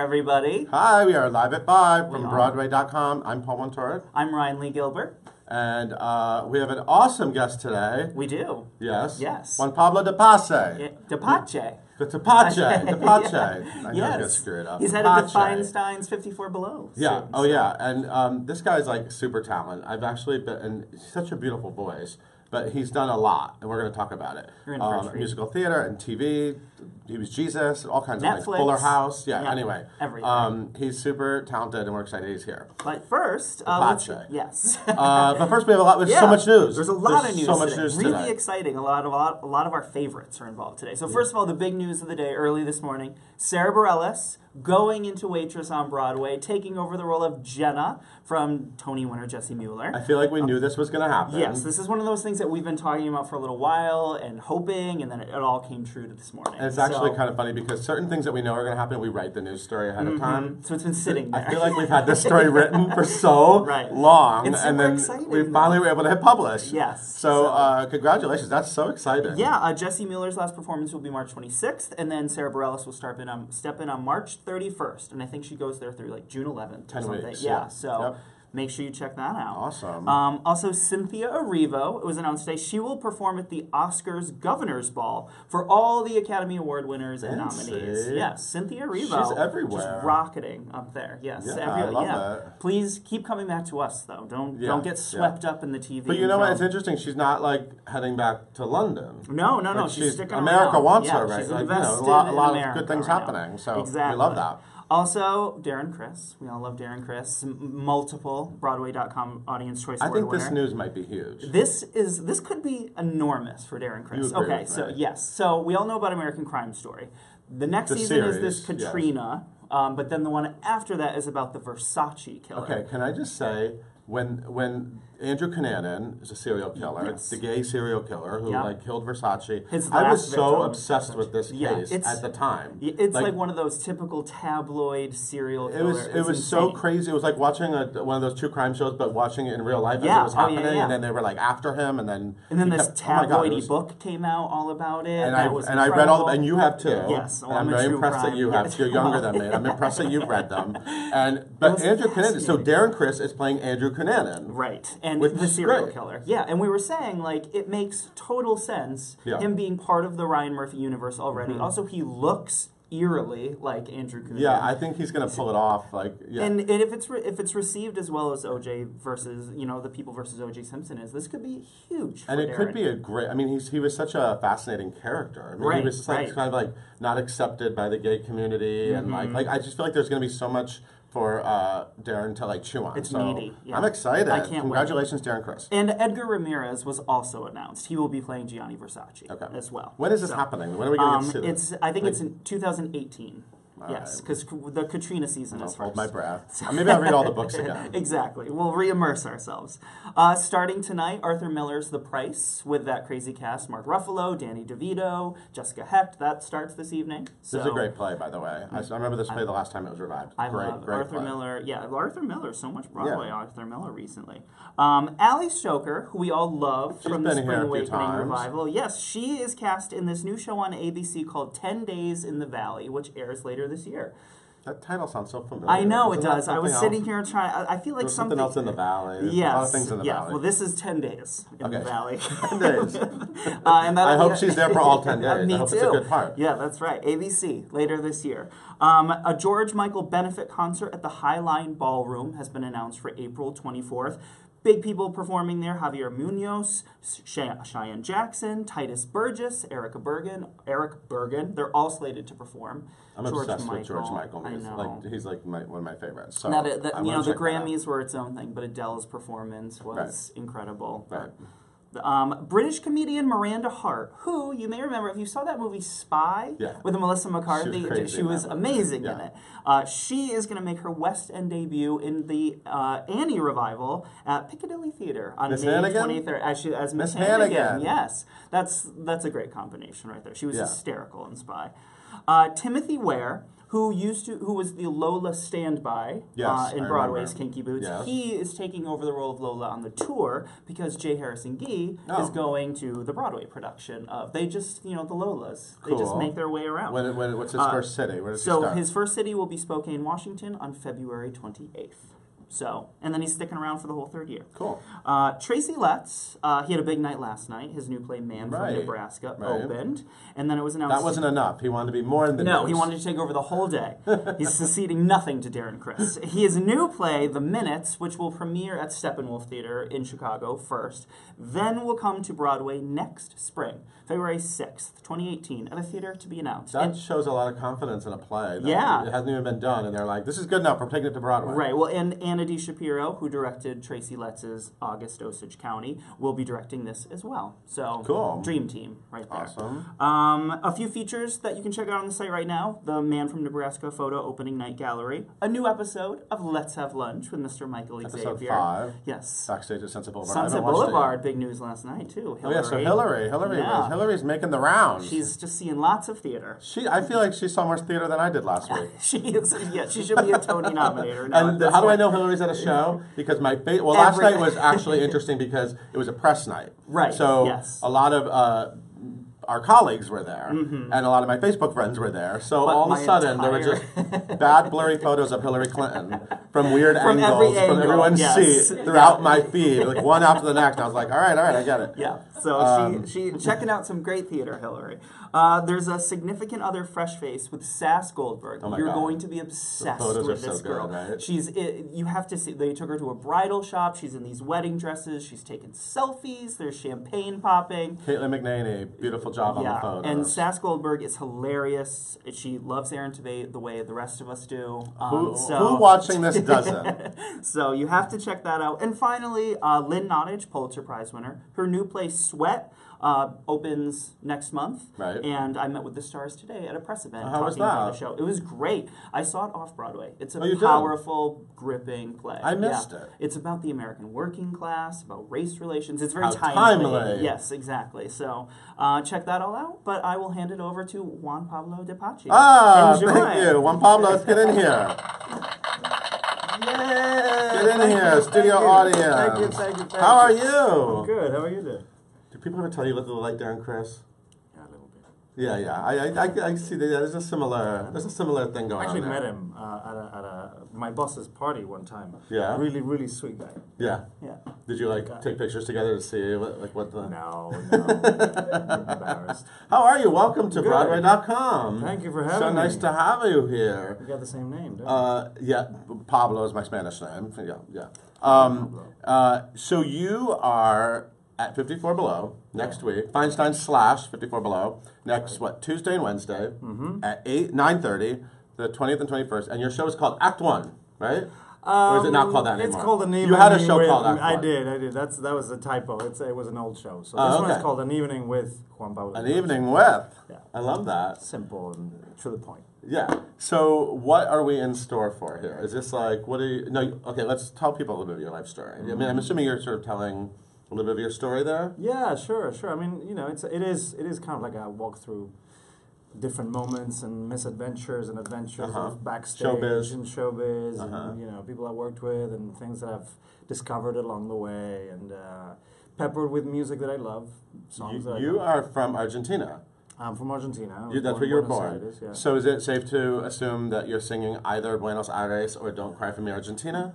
everybody. Hi, we are live at 5 from. Broadway.com. I'm Paul Wontorek, I'm Ryan Lee Gilbert. and uh, we have an awesome guest today. We do. Yes. Yes. Juan Pablo Di Pace. Yeah, Di Pace. The Tepache. Tepache. Yeah. I know yes. I'm going to screw it up. He's head of the Feinstein's 54 Below. Yeah. series. Oh, yeah. And um, this guy's like super talent. I've actually been, and he's such a beautiful voice, but he's done a lot, and we're going to talk about it. You're in um, musical theater and TV. He was Jesus, all kinds of things. Fuller House. Yeah. Yeah, Anyway, everything. Um, he's super talented, and we're excited he's here. But first, uh, yes. Uh, but first, we have a lot. There's Yeah. so much news. There's a lot There's of news. So much today. news Really today. exciting. A lot of a lot, a lot of our favorites are involved today. So first of all, the big news of the day early this morning: Sara Bareilles going into Waitress on Broadway, taking over the role of Jenna from Tony winner Jessie Mueller. I feel like we knew this was going to happen. Yes, this is one of those things that we've been talking about for a little while and hoping, and then it, it all came true to this morning. And it's actually So- kind of funny because certain things that we know are going to happen, we write the news story ahead of time. So it's been sitting there. I feel like we've had this story written for so Right. long, and then exciting, we though. finally were able to hit publish. Yes, So, so- uh, congratulations! That's so exciting. Yeah, uh, Jessie Mueller's last performance will be March 26th, and then Sara Bareilles will start in on, step in on March 31st, and I think she goes there through like June 11th or 10 something. weeks, yeah, yeah. so Yep. Make sure you check that out. Awesome. Um, also, Cynthia Erivo, it was announced today, she will perform at the Oscars Governor's Ball for all the Academy Award winners and Fancy. nominees. Yes, Cynthia Erivo. She's everywhere. Just rocketing up there. Yes, Yeah, every- I love yeah. it. Please keep coming back to us, though. Don't Yeah, don't get yeah. swept up in the TV. but you know what? It's interesting. She's not like heading back to London. No, no, no. Like, she's, sticking America around. wants yeah, her, right? She's Like, you know, a lot- a lot of good things right now. happening, so we love that. Also, Darren Criss. We all love Darren Criss. M- multiple Broadway.com Audience Choice I Award think this winner. news might be huge. This is this could be enormous for Darren Criss. You agree okay, with so me. yes, so we all know about American Crime Story. The next The season is this series, yes. Katrina, um, but then the one after that is about the Versace killer. Okay, can I just say when when Andrew Cunanan is a serial killer, Yes. the gay serial killer who Yeah. like killed Versace. His I was so obsessed with this Yeah, case it's- at the time. It's like, one of those typical tabloid serial It was it It's was so crazy. It was like watching a, one of those true crime shows, but watching it in real life Yeah. as it was Oh, happening. yeah. And then they were like after him, and then And then this kept- oh tabloidy was- book came out all about it. And I was and I read all the, and you have too. Yes, well, and I'm, I'm very impressed that you have. You're younger than me. I'm impressed that you've read them. And but Andrew Cunanan. So. Darren Criss is playing Andrew Cunanan. Right, and Which the serial great. killer. Yeah, and we were saying like it makes total sense Yeah. him being part of the Ryan Murphy universe already. Also, he looks eerily like Andrew Cunanan. Yeah, I think he's gonna pull it off. Like yeah. And, and if it's re- if it's received as well as OJ versus you know the people versus OJ Simpson is, this could be huge. And it could be a great. I mean, he's he was such a fascinating character. I mean, Right, he was just like right. kind of like not accepted by the gay community, and Mm-hmm. like like I just feel like there's going to be so much for uh, Darren to like chew on. It's so meaty, yeah. I'm excited. I can't wait. Congratulations, Darren Criss. And Edgar Ramirez was also announced. He will be playing Gianni Versace Okay. as well. When is this So, happening? When are we going Um, to see this? it's I think it's in 2018. Yes, because the Katrina season I'll is hold my breath. Uh, Maybe I'll read all the books again. exactly. We'll re-immerse ourselves. Uh, starting tonight, Arthur Miller's The Price with that crazy cast: Mark Ruffalo, Danny DeVito, Jessica Hecht. That starts this evening. This is a great play, by the way. I remember this play the last time it was revived. I great, love great Arthur play. Miller. Yeah, Arthur Miller. So much Broadway Yeah. Arthur Miller recently. Um, Ali Stroker, who we all love She's from the Spring Awakening revival. Yes, she is cast in this new show on ABC called Ten Days in the Valley, which airs later this year. That title sounds so familiar. I know it Isn't that does. I was something sitting else? here trying. I, I feel like There's something, something else in the valley. There's Yes. a lot of things in the yeah. valley. Well, this is ten days in the valley. 10 days. Uh, and that, I hope she's there for all 10 days. Me I hope too. it's a good part. Yeah, that's right. ABC later this year. Um, a George Michael benefit concert at the Highline Ballroom has been announced for April 24th. Big people performing there: Javier Munoz, Cheyenne Jackson, Titus Burgess, Erica Bergen, Erich Bergen. They're all slated to perform. I'm obsessed with George Michael. I He's know. like he's like my, one of my favorites. So Now, the, the, you know, the check that out. Grammys were its own thing, but Adele's performance was incredible. Right. Um, British comedian Miranda Hart, who you may remember if you saw that movie Spy Yeah. with Melissa McCarthy, she was that movie. amazing in it. Uh, she is going to make her West End debut in the uh, Annie revival at Piccadilly Theater on Miss May 23rd. As, she, as Miss Miss Hannigan. Hannigan. Yes, that's that's a great combination right there. She was Yeah. hysterical in Spy. Uh, Timothy Ware, who used to, who was the Lola standby Yes, uh, in I Broadway's remember. Kinky Boots. Yes. He is taking over the role of Lola on the tour because J. Harrison Ghee Oh. is going to the Broadway production of. They just, you know, the Lolas. They just make their way around. When, when, what's his Uh, first city? Where does he So his first city will be Spokane, Washington, on February 28th. So, and then he's sticking around for the whole third year. cool. Uh, Tracy Letts, uh, he had a big night last night. His new play, Man Right. from Nebraska, Right. opened, and then it was announced. That wasn't enough. He wanted to be more in the No, news. he wanted to take over the whole day. He's conceding nothing to Darren Criss. His new play, The Minutes, which will premiere at Steppenwolf Theater in Chicago first, then will come to Broadway next spring, February 6th, 2018, at a theater to be announced. That And- shows a lot of confidence in a play. that Yeah. It hasn't even been done, and they're like, this is good enough. We're taking it to Broadway. Right. Well, and Anna D. Shapiro, who directed Tracy Letts's August Osage County, will be directing this as well. So, Cool. dream team right there. Awesome. Um, a few features that you can check out on the site right now: the Man from Nebraska photo opening night gallery, a new episode of Let's Have Lunch with Mr. Michael Episode Xavier. five. Yes. Backstage at Sunset Boulevard. Sunset haven't watched it yet. Boulevard, big news last night too. Oh yeah, so Hillary, Hillary, Yeah. Hillary's making the rounds. She's just seeing lots of theater. she, I feel like she saw more theater than I did last week. She is, yeah, she should be a Tony nominator. now And how do I know At a show? Because my fa- well, last night was actually interesting because it was a press night. Right, So yes. a lot of uh, our colleagues were there, and a lot of my Facebook friends were there. So Mm-hmm. But all of a sudden, there were just bad, blurry photos of Hillary Clinton from weird From angles from everyone's yes. seat throughout my feed, like one after the next. I was like, all right, all right, I get it. Yeah, so Um, she she checking out some great theater, Hillary. Uh, there's a significant other fresh face with Sass Goldberg. Oh You're God. going to be obsessed with are so this girl. good, right? She's it, you have to see. They took her to a bridal shop. She's in these wedding dresses. She's taking selfies. There's champagne popping. Caitlin McNaney, beautiful job on the Yeah, photos. and Sass Goldberg is hilarious. She loves Aaron Tveit the way the rest of us do. Um, who, so, who watching this doesn't? so you have to check that out. And finally, uh, Lynn Nottage, Pulitzer Prize winner, her new play Sweat uh, opens next month. Right. And I met with the stars today at a press event How was talking about that? the show. It was great. I saw it off Broadway. It's a Oh, you did? powerful, gripping play. I missed Yeah. it. It's about the American working class, about race relations. It's very How timely. timely. Yes, exactly. So uh, check that all out. But I will hand it over to Juan Pablo Di Pace. Ah, Enjoy. thank you. Juan Pablo, let's get in here. Yeah, Get in here, studio audience. Thank you, thank you, thank How are you. you? Good. How are you doing? People ever tell you look like Darren Criss? Yeah, a little bit. Yeah, yeah. I, I, I, I see that there's a similar, there's a similar thing going on. I actually on. met him uh, at, a, at a my boss's party one time. Yeah? Really, really sweet guy. Yeah. Yeah. Did you like take pictures together to see what, like what the? No, no. I'm embarrassed. How are you? Welcome to Good. Broadway.com. Thank you for having me. So nice to have you here. We got the same name, don't we? Uh, yeah, Pablo is my Spanish name. Yeah, yeah. Um, uh, so you are at 54 Below next week. Feinstein slash 54 Below next what Tuesday and Wednesday Mm-hmm. at 8 9:30, the 20th and 21st. And your show is called Act One, right? or is it not called that Um, anymore? It's called an evening. You had a show with, called Act I One. did, I did. That's that was a typo. It's it was an old show. So Oh, this okay. one's called an evening with Juan Pablo. An evening with. Yeah. I love that. Simple and to the point. Yeah. So what are we in store for here? Is this like what are you? No. Okay. Let's tell people a little bit of your life story. I mean, I'm assuming you're sort of telling a little bit of your story there. Yeah, sure, sure. I mean, you know, it's it is it is kind of like a walk through different moments and misadventures and adventures Uh-huh. of backstage Showbiz. and showbiz Uh-huh. and you know people I worked with and things that I've discovered along the way and uh, peppered with music that I love, songs that You, you love. are from Argentina. I'm from Argentina. You, that's where you were born. Aires, yeah. So is it safe to assume that you're singing either Buenos Aires or Don't Cry for Me Argentina?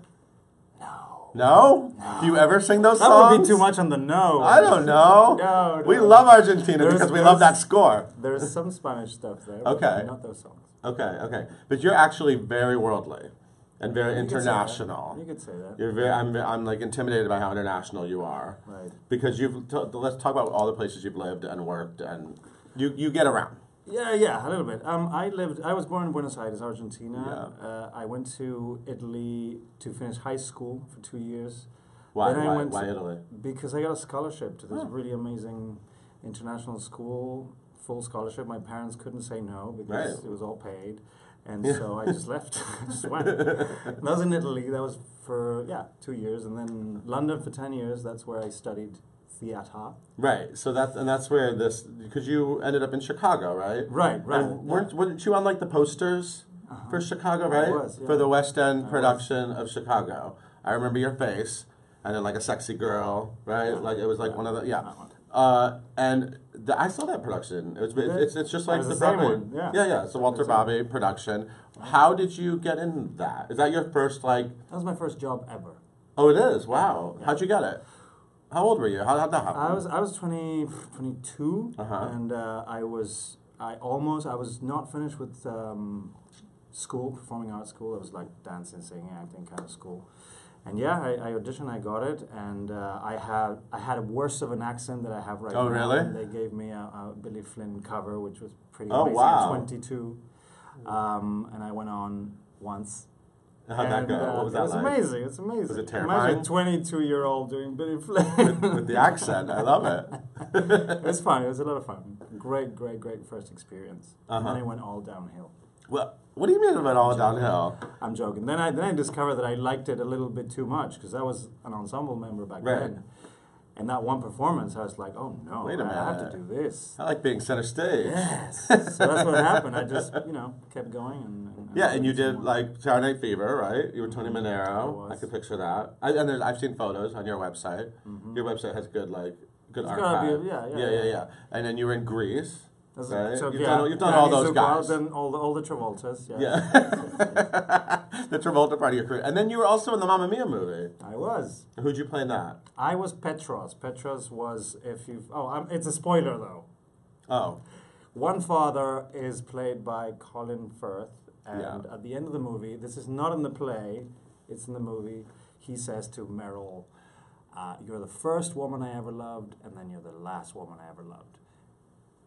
No, No? Do you ever sing those songs? that would be too much on the no. I don't know. No, We love Argentina There's- because we love that score. There's some Spanish stuff there. but Okay. not those songs. Okay, okay. But you're actually very worldly and very You could international. You could say that. You're very, I'm, I'm like intimidated by how international you are. Right. Because you've, t- let's talk about all the places you've lived and worked and you, you get around. Yeah, yeah, a little bit. Um, I lived. I was born in Buenos Aires, Argentina. Uh, I went to Italy to finish high school for two years. Why, Then I why, went why to- Italy? Because I got a scholarship to this Oh. really amazing international school, full scholarship. My parents couldn't say no because Right. it was all paid, and Yeah. so I just left. I just went. And that was in Italy. That was for yeah two years, and then London for ten years. That's where I studied theater. Right. So that's and that's where this because you ended up in Chicago, right? Right, right. And weren't weren't you on like the posters for Chicago, right? was, For the West End I was. production of Chicago. I remember your face, and then like a sexy girl, right? Like it was like Yeah. one of the yeah. Uh, and the, I saw that production. It was, Did? it's, it's just like was the the Broadway- one, yeah. yeah, yeah. It's a Walter Bobbie production. How did you get in that? Is that your first like? That was my first job ever. Oh, it is. Wow. How'd you get it? How old were you? How how'd that happen? I was I was 20, 22, Uh-huh. and uh, I was I almost I was not finished with um, school, performing arts school. It was like dancing, singing, acting kind of school. And yeah, I, I auditioned, I got it, and uh, I had I had a worse of an accent than I have right Oh, now. really? And they gave me a, a Billy Flynn cover, which was pretty Oh, amazing. wow. At 22, um, and I went on once. How'd that go? uh, what was it that was like? amazing. It's amazing. Was it Imagine terrifying? a 22 year old doing Billy Flynn. With the accent, I love it. it was fun. It was a lot of fun. Great, great, great first experience. And Uh-huh. then it went all downhill. Well, what do you mean about all downhill? I'm joking. Then I then I discovered that I liked it a little bit too much because I was an ensemble member back Right. then. And that one performance, I was like, oh no, Wait a I have to do this. I like being center stage. Yes. so that's what happened. I just, you know, kept going. And, and Yeah, and you did like Saturday Night Fever, right? You were Tony I Manero. I, was. could picture that. I, and I've seen photos on your website. Mhm. Your website has good like good It's archive. be- yeah, yeah, yeah, yeah, yeah. yeah. And then you were in Greece. Right. So, You've yeah, done- you've done all those guys. Then all the all the Travoltas. Yeah. Yeah. the Travolta part of your career, and then you were also in the Mamma Mia movie. I was. Who'd you play in that? I was Petros. Petros was if you. Oh, I'm, it's a spoiler though. Oh, One father is played by Colin Firth, and Yeah. at the end of the movie, this is not in the play, it's in the movie. He says to Meryl, uh, "You're the first woman I ever loved, and then you're the last woman I ever loved."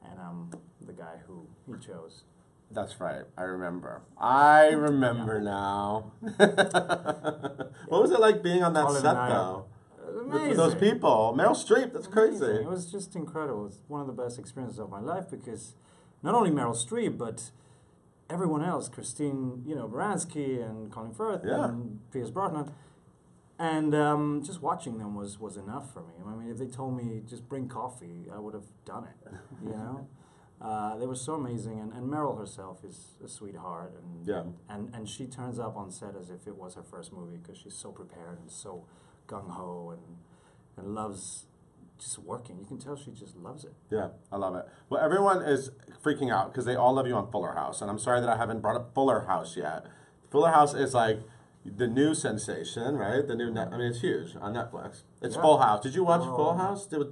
And I'm the guy who he chose. that's right. I remember. I remember now. what was it like being on that set though? Amazing. with those people, Meryl Streep. That's Amazing. crazy. It was just incredible. It's one of the best experiences of my life because not only Meryl Streep, but everyone else, Christine, you know, Baranski and Colin Firth Yeah. and Pierce Brosnan. And um, just watching them was, was enough for me. I mean, if they told me just bring coffee, I would have done it. You know, uh, they were so amazing, and, and Meryl herself is a sweetheart, and Yeah. and and she turns up on set as if it was her first movie because she's so prepared and so gung ho and and loves just working. You can tell she just loves it. Yeah, I love it. Well, everyone is freaking out because they all love you on Fuller House, and I'm sorry that I haven't brought up Fuller House yet. Fuller House is like the new sensation, right? The new, I mean, it's huge on Netflix. It's Yeah. Full House. Did you watch Oh. Full House? Did, where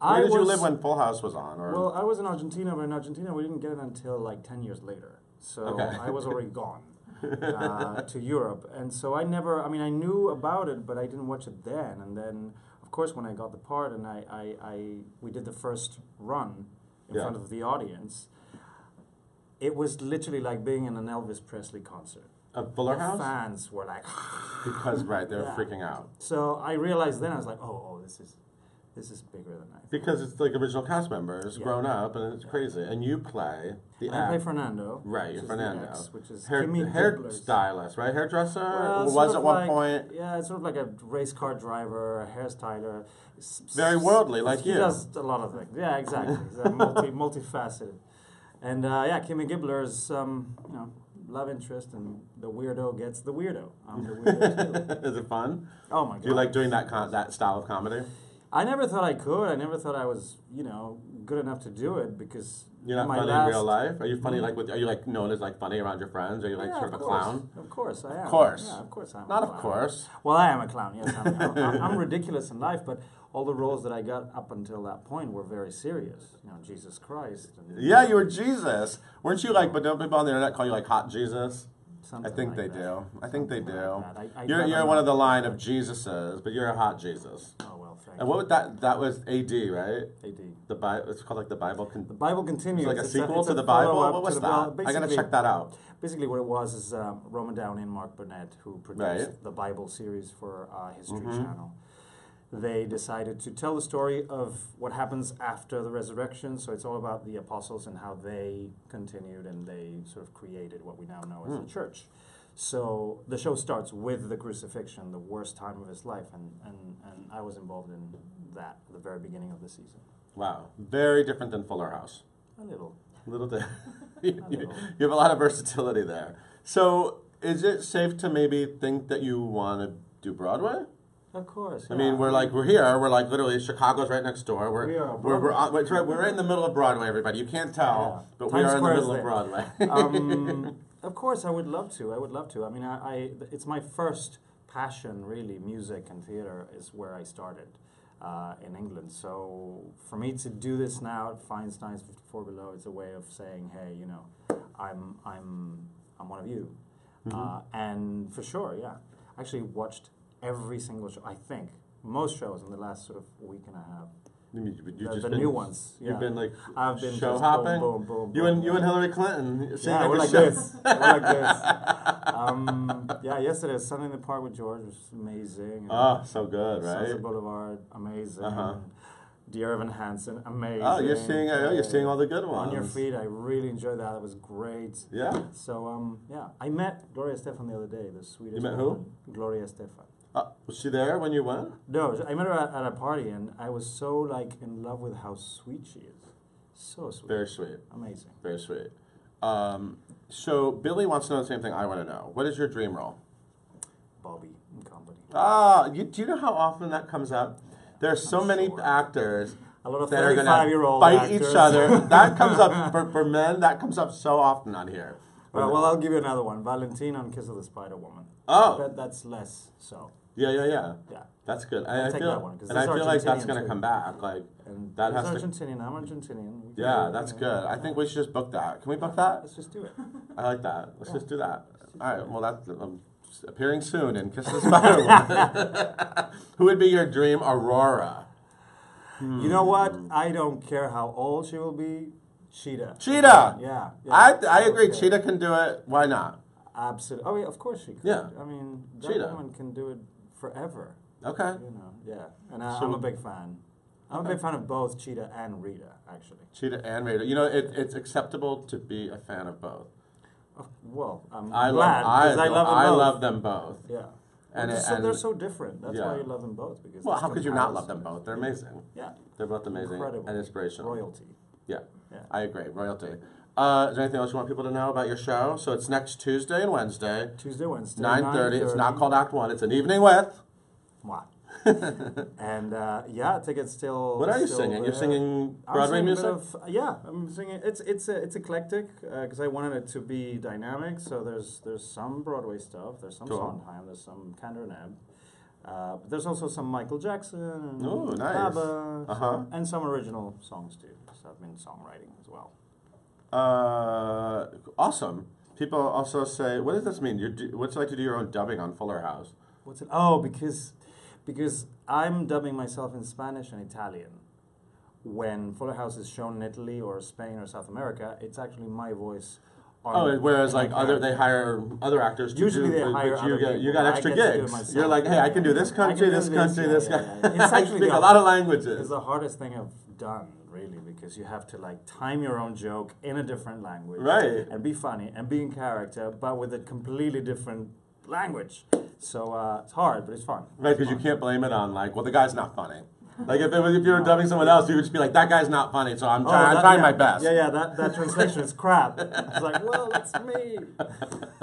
I did you live when Full House was on? Or Well, I was in Argentina, but in Argentina we didn't get it until like ten years later. So Okay. I was already gone uh, to Europe, and so I never. I mean, I knew about it, but I didn't watch it then. And then, of course, when I got the part, and I, I, I we did the first run in Yeah. front of the audience. It was literally like being in an Elvis Presley concert. A Fuller The House? Fans were like, Because right, they're Yeah. freaking out so I realized then I was like, oh, oh, this is, this is bigger than I. thought. because it's like original cast members Yeah. grown up, and it's crazy. And you play the I play Fernando. Right, which you're Fernando. ex, which is hair, hair stylist, right? Hairdresser Well, was at one like- point. Yeah, it's sort of like a race car driver, a hairstyler. Very worldly, like he you. does a lot of things. Yeah, exactly. He's a multi multifaceted. And uh, yeah, Kimmy Gibbler's um, you know love interest, and the weirdo gets the weirdo. I'm the weirdo too. Is it fun? Oh my god! Do you like doing that con- that style of comedy? I never thought I could. I never thought I was you know good enough to do it because You're not my funny last, in real life. Are you funny mm. like with? Are you like known as like funny around your friends? Are you like yeah, sort of a clown? Of course, I am. Of course. Yeah, of course I am. Not of course. Well, I am a clown. Yes, I'm, I'm, I'm ridiculous in life, but all the roles that I got up until that point were very serious. You know, Jesus Christ. Yeah, you were Jesus. Weren't you like? But don't people on the internet call you like hot Jesus? I think like they that. do. I think they do. like. I- I You're you're one of the line of Jesuses, but you're a hot Jesus. Oh well, thank And what would that? That was AD, right? AD. The Bible. It's called like the Bible. Con- The Bible continues. it's like a It's sequel it's to a the Bible. What was that? I gotta check that out. Basically, what it was is um, Roma Downey and Mark Burnett, who produced Right. the Bible series for uh, History Mhm. Channel. They decided to tell the story of what happens after the resurrection. So it's all about the apostles and how they continued and they sort of created what we now know as Hmm. the church. So the show starts with the crucifixion, the worst time of his life, and, and, and I was involved in that at the very beginning of the season. Wow, very different than Fuller House. A little. A little bit. you, little. you have a lot of versatility there. So, is it safe to maybe think that you want to do Broadway? Of course. I yeah. mean, we're like we're here. We're like literally Chicago's right next door. We're We are we're we're, Broadway. on, it's right, we're right in the middle of Broadway. Everybody, you can't tell, Yeah. but we Times are in the middle of. Broadway. um, of course, I would love to. I would love to. I mean, I, I it's my first passion, really. Music and theater is where I started uh, in England. So for me to do this now at Feinstein's 54 Below, it's a way of saying, hey, you know, I'm I'm I'm one of you. Mm-hmm. Uh, and for sure, yeah. I actually watched every single show. I think most shows in the last sort of week and a half. You mean, you- you've The- just the been, new ones, You've been like I've been show hopping. boom, boom, boom, you boom, and you and Hillary Clinton. Yeah, like we're like this. We're like this. Um, yeah, yesterday was Sunday in the Park with George was amazing. Oh, so good, right? Sunset? Boulevard, amazing. Uh-huh. Dear Evan Hansen, amazing. Oh, you're seeing. Oh, you're seeing all the good ones. On your feet, I really enjoyed that. It was great. Yeah. So, um, yeah, I met Gloria Estefan the other day, the Swedish. met who? Gloria Estefan. Uh, was she there when you went? No, I met her at, at a party, and I was so like in love with how sweet she is. So sweet, Very sweet. amazing. Very sweet. Um, so Billy wants to know the same thing I want to know. What is your dream role? Bobby and company. Ah, you, do you know how often that comes up? There are so I'm many sure. actors A lot of that are going to fight actors. each other. that comes up for, for men. That comes up so often on here. Well, well, I'll give you another one. Valentina on Kiss of the Spider Woman. Oh. That, that's less so. Yeah, yeah, yeah. Yeah. That's good. I, I'll take feel, that one, 'cause and I it's feel like that's Argentinian to too. come back. Like, And That he's has to- Argentinian. I'm Argentinian. We can yeah, it, that's you good. know. I think we should just book that. Can we book that? Let's just do it. I like that. Let's just do that. All right. Well, that's um, appearing soon in Kiss the Spider Woman. Who would be your dream Aurora? You know what? I don't care how old she will be. Chita. Chita. Yeah. yeah. I, I agree. Okay. Chita can do it. Why not? Absolutely. Oh, yeah, of course she could. Yeah. I mean, that Chita. woman can do it forever. Okay. You know, yeah. And I, So- I'm a big fan. I'm Okay. a big fan of both Chita and Rita, actually. Chita and Rita. You know, it, it's acceptable to be a fan of both. Oh, well, I'm I glad love. I, because I, love them I both. love them both. Yeah. And And, so and- they're so different. That's Yeah. why you love them both. Because Well, how could you not love them both? They're amazing. Yeah. They're both amazing Incredible. and inspirational. Royalty. Yeah, Yeah. I agree. Royalty. Uh, is there anything else you want people to know about your show? So it's next Tuesday and Wednesday, Tuesday, Wednesday. nine thirty. It's not called Act One. It's an evening with. Mwah. and uh, yeah, tickets still. What are you still singing? You're singing Broadway singing music. of- yeah, I'm singing. It's it's a, it's eclectic because I wanted it to be dynamic. So there's there's some Broadway stuff. There's some Cool. Sondheim. There's some Kander and Ebb. Uh, but there's also some Michael Jackson and Ooh, nice. ABBA, Uh-huh. and some original songs too. So I've been songwriting as well. Uh, awesome. People also say, what does this mean? You do, what's it like to do your own dubbing on Fuller House? What's it? Oh, because because I'm dubbing myself in Spanish and Italian. When Fuller House is shown in Italy or Spain or South America, it's actually my voice. on- Oh, whereas like other, they hire other actors to Usually do, they but, hire but you other get you got extra get to do it gigs. You're like, hey, I can do this country, do this this, country, yeah, this yeah, guy. yeah, yeah. It's I actually speak a lot of languages. It's the hardest thing I've done, really, because you have to like time your own joke in a different language, Right. And be funny and be in character, but with a completely different language. So uh, it's hard, but it's fun. Right, because you can't blame it on like, well, the guy's not funny. Like if it was, if you were dubbing someone else, you would just be like, that guy's not funny, so I'm Oh, trying, I'm that- trying yeah, my best. Yeah, yeah, that, that translation is crap. It's like, well, it's me.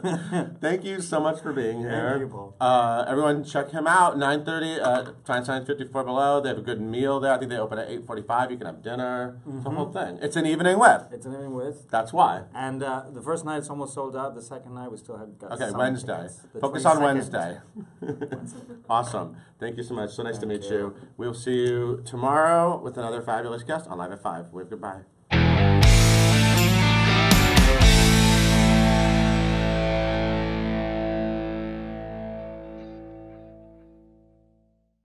Thank you so much for being here. you, Paul. Uh, everyone, check him out. 9:30 at Feinstein 54 Below. They have a good meal there. I think they open at 8:45. You can have dinner. The whole thing. It's an evening with. It's an evening with. That's why. And uh, the first night it's almost sold out. The second night we still have. got Okay, Wednesday. Focus on Wednesday. awesome. Thank you so much. So nice to meet you. you. We'll see you tomorrow with another fabulous guest on Live at 5. Wave goodbye.